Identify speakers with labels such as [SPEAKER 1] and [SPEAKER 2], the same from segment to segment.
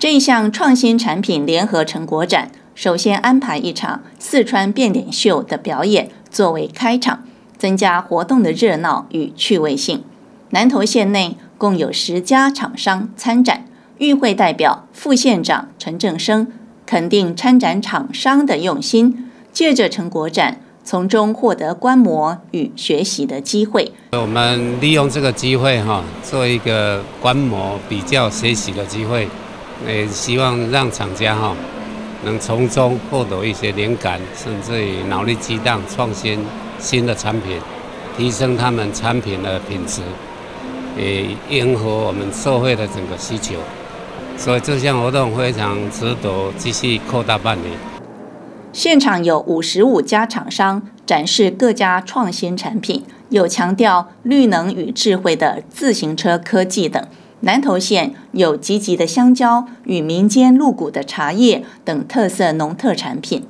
[SPEAKER 1] 这一项创新产品联合成果展，首先安排一场四川变脸秀的表演作为开场，增加活动的热闹与趣味性。南投县内共有十家厂商参展，与会代表副县长陈正生肯定参展厂商的用心，借着成果展。从中获得观摩与学习的机会。
[SPEAKER 2] 我们利用这个机会哈，做一个观摩、比较、学习的机会，也希望让厂家哈能从中获得一些灵感，甚至于脑力激荡、创新新的产品，提升他们产品的品质，也迎合我们社会的整个需求。所以这项活动非常值得继续扩大办理。
[SPEAKER 1] 现场有五十五家厂商展示各家创新产品，有强调绿能与智慧的自行车科技等。南投县有积极的香蕉与民间入股的茶叶等特色农特产品。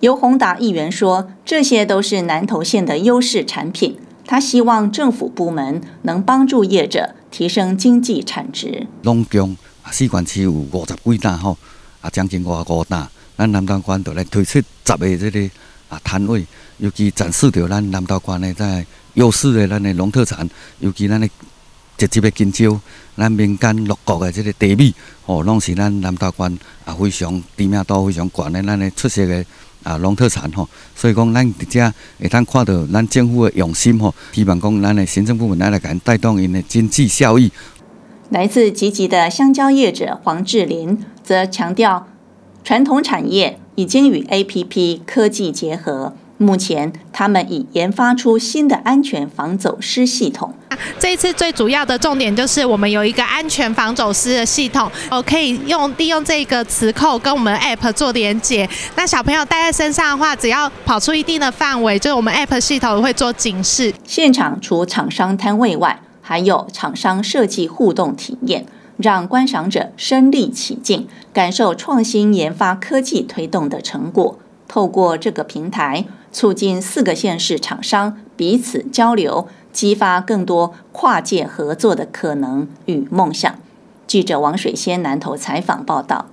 [SPEAKER 1] 由宏达议员说，这些都是南投县的优势产品。他希望政府部门能帮助业者提升经济产值。
[SPEAKER 3] 龙江四关区有五十几单吼，啊将近五十五单。咱南投县就来推出十个这个啊摊位，尤其展示着咱南投县的在优势的咱的农特产，尤其咱的直接的金蕉，咱民间乐国的这个地米，哦，拢是咱南投县啊非常知名度非常高的咱的出色的啊农特产吼。所以讲，咱直接会通看到咱政府的用心吼，希望讲咱的行政部门来来给带动因的经济效益。
[SPEAKER 1] 来自积极的香蕉业者黄志林则强调。传统产业已经与 A P P 科技结合，目前他们已研发出新的安全防走失系统。
[SPEAKER 4] 这一次最主要的重点就是我们有一个安全防走失的系统，哦，可以用利用这个磁扣跟我们 App 做连接。那小朋友带在身上的话，只要跑出一定的范围，就是我们 App 系统会做警示。
[SPEAKER 1] 现场除厂商摊位外，还有厂商设计互动体验。让观赏者身临其境，感受创新研发科技推动的成果。透过这个平台，促进四个县市厂商彼此交流，激发更多跨界合作的可能与梦想。记者王水仙南投采访报道。